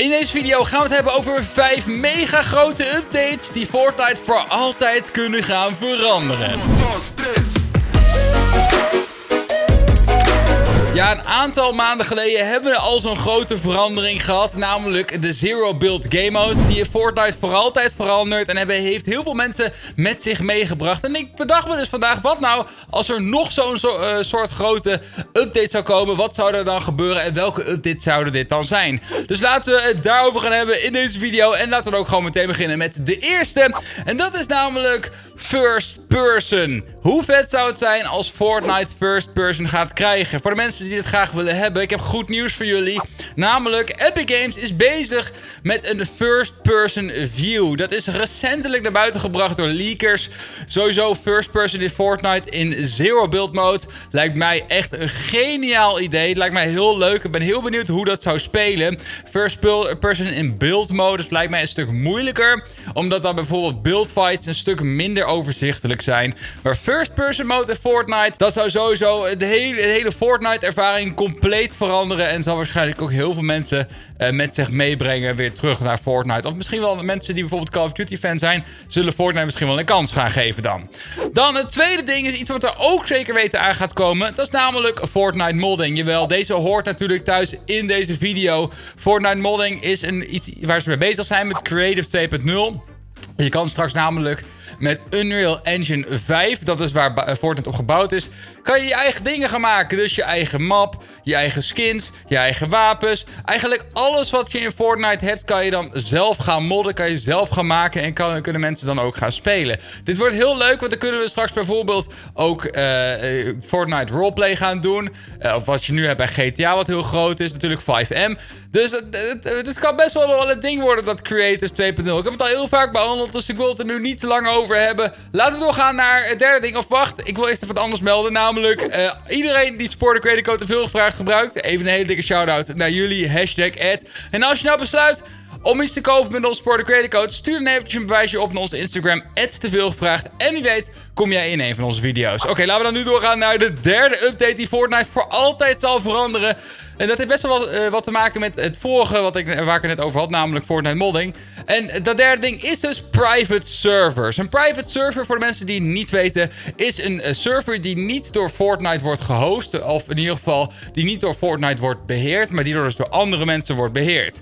In deze video gaan we het hebben over 5 mega grote updates die Fortnite voor altijd kunnen gaan veranderen. Ja, een aantal maanden geleden hebben we al zo'n grote verandering gehad. Namelijk de Zero Build Game Mode. Die heeft Fortnite voor altijd veranderd. En heeft heel veel mensen met zich meegebracht. En ik bedacht me dus vandaag, wat nou als er nog zo'n eh, soort grote update zou komen? Wat zou er dan gebeuren en welke updates zouden dit dan zijn? Dus laten we het daarover gaan hebben in deze video. En laten we ook gewoon meteen beginnen met de eerste. En dat is namelijk First Person. Hoe vet zou het zijn als Fortnite First Person gaat krijgen? Voor de mensen die dit graag willen hebben, ik heb goed nieuws voor jullie. Namelijk, Epic Games is bezig met een First Person View. Dat is recentelijk naar buiten gebracht door leakers. Sowieso First Person in Fortnite in Zero Build Mode. Lijkt mij echt een geniaal idee. Lijkt mij heel leuk. Ik ben heel benieuwd hoe dat zou spelen. First Person in Build Mode lijkt mij een stuk moeilijker. Omdat dan bijvoorbeeld build fights een stuk minder overzichtelijk zijn. Maar First Person Mode in Fortnite, dat zou sowieso de hele, hele Fortnite ervaring compleet veranderen. En zal waarschijnlijk ook heel veel mensen uh, met zich meebrengen weer terug naar Fortnite. Of misschien wel mensen die bijvoorbeeld Call of Duty fan zijn, zullen Fortnite misschien wel een kans gaan geven dan. Dan het tweede ding is iets wat er ook zeker weten aan gaat komen. Dat is namelijk Fortnite modding. Jawel, deze hoort natuurlijk thuis in deze video. Fortnite modding is een, iets waar ze mee bezig zijn met Creative 2.0. Je kan straks namelijk met Unreal Engine 5, dat is waar Fortnite op gebouwd is, kan je je eigen dingen gaan maken. Dus je eigen map, je eigen skins, je eigen wapens. Eigenlijk alles wat je in Fortnite hebt, kan je dan zelf gaan modden, kan je zelf gaan maken en kan, kunnen mensen dan ook gaan spelen. Dit wordt heel leuk, want dan kunnen we straks bijvoorbeeld ook uh, Fortnite roleplay gaan doen. Of wat je nu hebt bij GTA, wat heel groot is, natuurlijk 5M. Dus het, kan best wel een ding worden, dat Creators 2.0. Ik heb het al heel vaak behandeld, dus ik wil het er nu niet te lang over hebben. Laten we doorgaan naar het derde ding. Of wacht, ik wil eerst even wat anders melden. Namelijk, uh, iedereen die Sporter Credit Code te veel gevraagd gebruikt. Even een hele dikke shout-out naar jullie. Hashtag ad. En als je nou besluit om iets te kopen met onze Sporter Credit Code, stuur dan eventjes een bewijsje op naar onze Instagram. te veel gevraagd. En wie weet kom jij in een van onze video's. Oké, laten we dan nu doorgaan naar de derde update die Fortnite voor altijd zal veranderen. En dat heeft best wel uh, wat te maken met het vorige wat ik, waar ik het net over had, namelijk Fortnite modding. En dat derde ding is dus private servers. Een private server, voor de mensen die niet weten, is een eh, server die niet door Fortnite wordt gehost. Of in ieder geval die niet door Fortnite wordt beheerd, maar die door, dus door andere mensen wordt beheerd.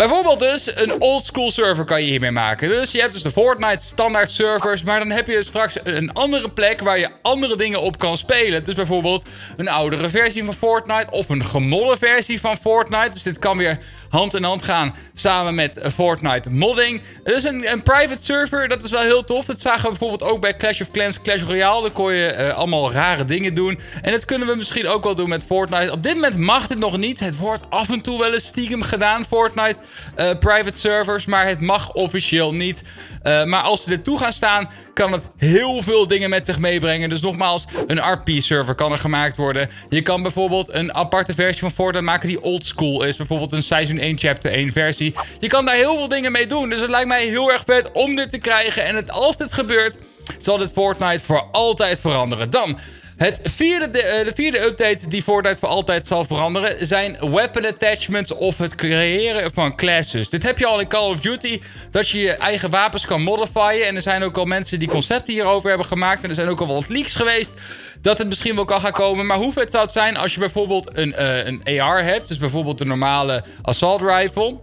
Bijvoorbeeld dus een oldschool server kan je hiermee maken. Dus je hebt dus de Fortnite standaard servers, maar dan heb je straks een andere plek waar je andere dingen op kan spelen. Dus bijvoorbeeld een oudere versie van Fortnite of een gemodde versie van Fortnite. Dus dit kan weer hand in hand gaan samen met Fortnite modding. Dus een, een private server, dat is wel heel tof. Dat zagen we bijvoorbeeld ook bij Clash of Clans, Clash Royale. Daar kon je uh, allemaal rare dingen doen. En dat kunnen we misschien ook wel doen met Fortnite. Op dit moment mag dit nog niet. Het wordt af en toe wel eens stiekem gedaan, Fortnite uh, private servers. Maar het mag officieel niet. Uh, maar als ze er toe gaan staan, kan het heel veel dingen met zich meebrengen. Dus nogmaals, een RP-server kan er gemaakt worden. Je kan bijvoorbeeld een aparte versie van Fortnite maken die oldschool is. Bijvoorbeeld een Season 1 Chapter 1 versie. Je kan daar heel veel dingen mee doen. Dus het lijkt mij heel erg vet om dit te krijgen. En het, als dit gebeurt, zal dit Fortnite voor altijd veranderen. Dan... Het vierde, de, eh, de, vierde update die Fortnite voor altijd zal veranderen zijn weapon attachments of het creëren van classes. Dit heb je al in Call of Duty, dat je je eigen wapens kan modifyen. En er zijn ook al mensen die concepten hierover hebben gemaakt. En er zijn ook al wat leaks geweest dat het misschien wel kan gaan komen. Maar hoe vet zou het zijn als je bijvoorbeeld een, uh, een AR hebt, dus bijvoorbeeld een normale assault rifle.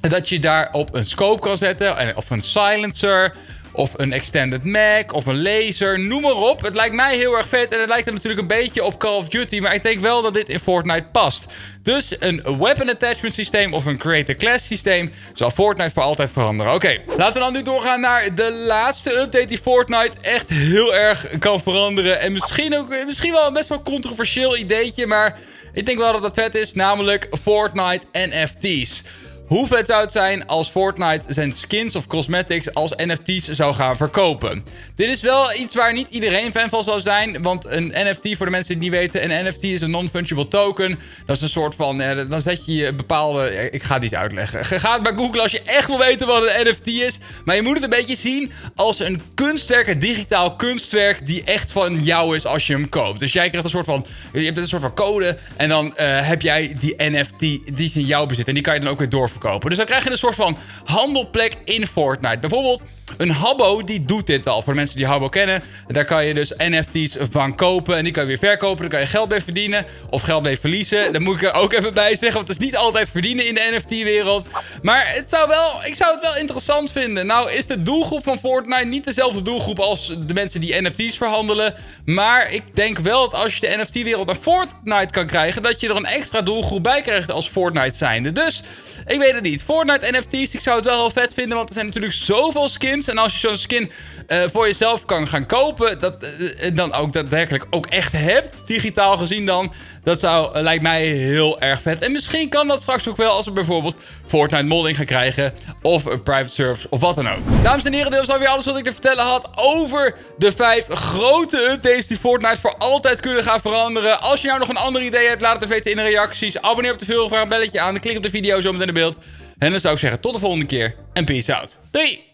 Dat je daarop een scope kan zetten, of een silencer, of een extended mag, of een laser, noem maar op. Het lijkt mij heel erg vet en het lijkt er natuurlijk een beetje op Call of Duty, maar ik denk wel dat dit in Fortnite past. Dus een weapon attachment systeem of een create a class systeem zal Fortnite voor altijd veranderen. Oké, laten we dan nu doorgaan naar de laatste update die Fortnite echt heel erg kan veranderen. En misschien ook misschien wel een best wel controversieel ideetje, maar ik denk wel dat dat vet is, namelijk Fortnite NFT's. Hoe vet zou het zijn als Fortnite zijn skins of cosmetics als NFT's zou gaan verkopen? Dit is wel iets waar niet iedereen fan van zou zijn. Want een NFT, voor de mensen die niet weten, een NFT is een non-fungible token. Dat is een soort van, eh, dan zet je je bepaalde... Ik ga het uitleggen. Ga het bij Google als je echt wil weten wat een NFT is. Maar je moet het een beetje zien als een kunstwerk, een digitaal kunstwerk... die echt van jou is als je hem koopt. Dus jij krijgt een soort van, je hebt een soort van code... en dan uh, heb jij die NFT, die is in jouw bezit. En die kan je dan ook weer doorverkopen verkopen. Dus dan krijg je een soort van handelplek in Fortnite. Bijvoorbeeld een Habbo die doet dit al. Voor de mensen die Habbo kennen, daar kan je dus NFT's van kopen. En die kan je weer verkopen. Daar kan je geld mee verdienen of geld mee verliezen. Daar moet ik er ook even bij zeggen, want het is niet altijd verdienen in de NFT-wereld. Maar het zou wel, ik zou het wel interessant vinden. Nou is de doelgroep van Fortnite niet dezelfde doelgroep als de mensen die NFT's verhandelen. Maar ik denk wel dat als je de NFT-wereld naar Fortnite kan krijgen, dat je er een extra doelgroep bij krijgt als Fortnite zijnde. Dus ik weet het niet. Fortnite NFT's, ik zou het wel heel vet vinden, want er zijn natuurlijk zoveel skins en als je zo'n skin uh, voor jezelf kan gaan kopen, dat uh, dan ook daadwerkelijk ook echt hebt, digitaal gezien dan, dat zou, uh, lijkt mij heel erg vet. En misschien kan dat straks ook wel als we bijvoorbeeld Fortnite modding gaan krijgen, of een private service, of wat dan ook. Dames en heren, dit was alweer alles wat ik te vertellen had over de vijf grote updates die Fortnite voor altijd kunnen gaan veranderen. Als je nou nog een ander idee hebt, laat het weten in de reacties. Abonneer op de vraag een belletje aan, klik op de video zo meteen in beeld. En dan zou ik zeggen, tot de volgende keer en peace out. Doei!